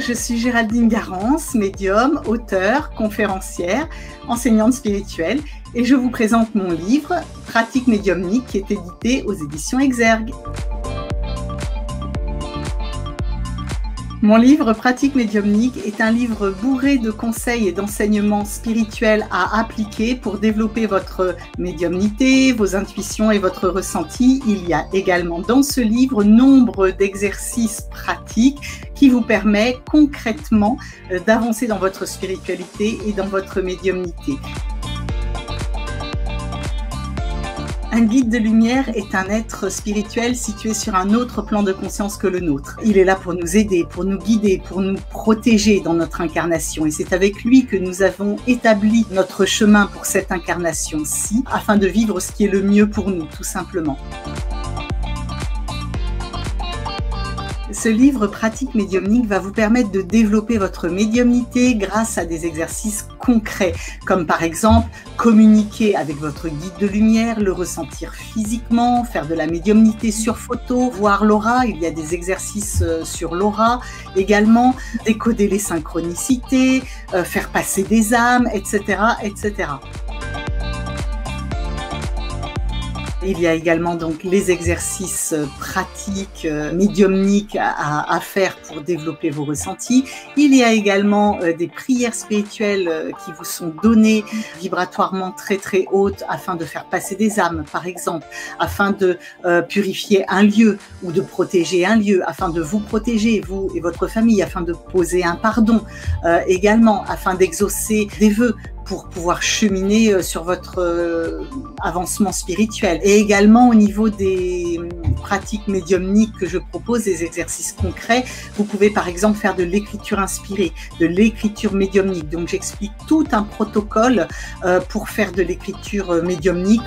je suis Géraldine Garance, médium, auteure, conférencière, enseignante spirituelle et je vous présente mon livre Pratique médiumnique qui est édité aux éditions Exergue. Mon livre Pratique médiumnique est un livre bourré de conseils et d'enseignements spirituels à appliquer pour développer votre médiumnité, vos intuitions et votre ressenti. Il y a également dans ce livre nombre d'exercices pratiques qui vous permettent concrètement euh, d'avancer dans votre spiritualité et dans votre médiumnité. Un guide de lumière est un être spirituel situé sur un autre plan de conscience que le nôtre. Il est là pour nous aider, pour nous guider, pour nous protéger dans notre incarnation. Et c'est avec lui que nous avons établi notre chemin pour cette incarnation-ci, afin de vivre ce qui est le mieux pour nous, tout simplement. Ce livre pratique médiumnique va vous permettre de développer votre médiumnité grâce à des exercices concrets, comme par exemple communiquer avec votre guide de lumière, le ressentir physiquement, faire de la médiumnité sur photo, voir l'aura, il y a des exercices euh, sur l'aura, également décoder les synchronicités, euh, faire passer des âmes, etc. etc. Il y a également donc les exercices euh, pratiques, euh, médiumniques à, faire pour développer vos ressentis. Il y a également euh, des prières spirituelles qui vous sont données vibratoirement très très hautes afin de faire passer des âmes, par exemple, afin de purifier un lieu ou de protéger un lieu, afin de vous protéger, vous et votre famille, afin de poser un pardon, également afin d'exaucer des vœux pour pouvoir cheminer euh, sur votre euh, avancement spirituel. Et également au niveau des hum, pratiques médiumniques que je propose, des exercices concrets, vous pouvez par exemple faire de l'écriture inspirée, de l'écriture médiumnique. Donc j'explique tout un protocole euh, pour faire de l'écriture médiumnique.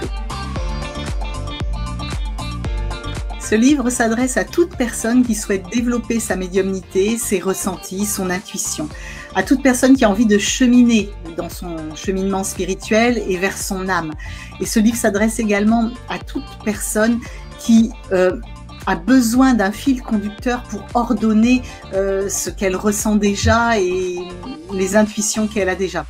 Ce livre s'adresse à toute personne qui souhaite développer sa médiumnité, ses ressentis, son intuition. À toute personne qui a envie de cheminer dans son cheminement spirituel et vers son âme. Et ce livre s'adresse également à toute personne qui euh, a besoin d'un fil conducteur pour ordonner euh, ce qu'elle ressent déjà et les intuitions qu'elle a déjà.